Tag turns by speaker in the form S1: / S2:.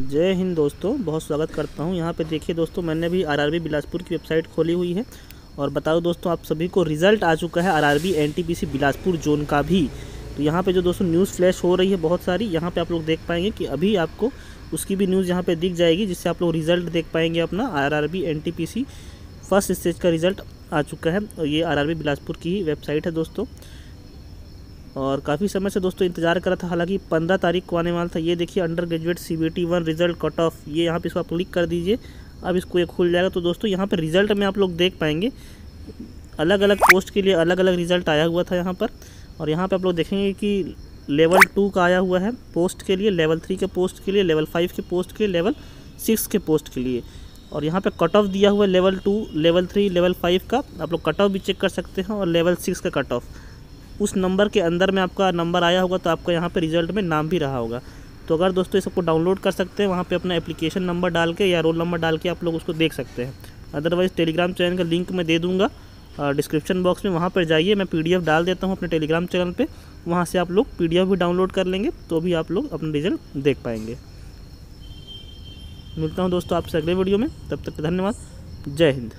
S1: जय हिंद दोस्तों, बहुत स्वागत करता हूँ। यहाँ पे देखिए दोस्तों, मैंने भी आरआरबी बिलासपुर की वेबसाइट खोली हुई है। और बताओ दोस्तों, आप सभी को रिज़ल्ट आ चुका है आरआरबी एनटीपीसी बिलासपुर जोन का भी। तो यहाँ पे जो दोस्तों न्यूज़ फ्लैश हो रही है बहुत सारी, यहाँ पे आप लोग देख पाएँगे कि अभी आपको उसकी भी न्यूज़ यहाँ पर दिख जाएगी, जिससे आप लोग रिज़ल्ट देख पाएँगे अपना आर आर फ़र्स्ट स्टेज का रिज़ल्ट आ चुका है। और ये आरआरबी बिलासपुर की ही वेबसाइट है दोस्तों। और काफ़ी समय से दोस्तों इंतज़ार करा था, हालाँकि पंद्रह तारीख को आने वाला था। ये देखिए under graduate C B T one result cut off ये यहाँ पे इसको आप क्लिक कर दीजिए। अब इसको ये खुल जाएगा। तो दोस्तों, यहाँ पर रिज़ल्ट में आप लोग देख पाएँगे। अलग अलग पोस्ट के लिए अलग अलग रिज़ल्ट आया हुआ था यहाँ पर। और यहाँ पर आप लोग देखेंगे कि लेवल टू का आया हुआ है पोस्ट के लिए लेवल थ्री के पोस्ट के लिए लेवल फाइव के पोस्ट के लिए लेवल सिक्स के पोस्ट के लिए। और यहाँ पे कट ऑफ़ दिया हुआ है level two level three level five का। आप लोग कट ऑफ़ भी चेक कर सकते हैं और लेवल सिक्स का कट ऑफ़ उस नंबर के अंदर में आपका नंबर आया होगा तो आपका यहाँ पर रिज़ल्ट में नाम भी रहा होगा। तो अगर दोस्तों इस सबको डाउनलोड कर सकते हैं, वहाँ पे अपना एप्लीकेशन नंबर डाल के या रोल नंबर डाल के आप लोग उसको देख सकते हैं। अदरवाइज़ टेलीग्राम चैनल का लिंक मैं दे दूँगा डिस्क्रिप्शन बॉक्स में, वहाँ पर जाइए। मैं पीडीएफ डाल देता हूँ अपने टेलीग्राम चैनल पर वहाँ से आप लोग पीडीएफ भी डाउनलोड कर लेंगे तो भी आप लोग अपना रिज़ल्ट देख पाएँगे। मिलता हूँ दोस्तों आपसे अगले वीडियो में, तब तक धन्यवाद। जय हिंद।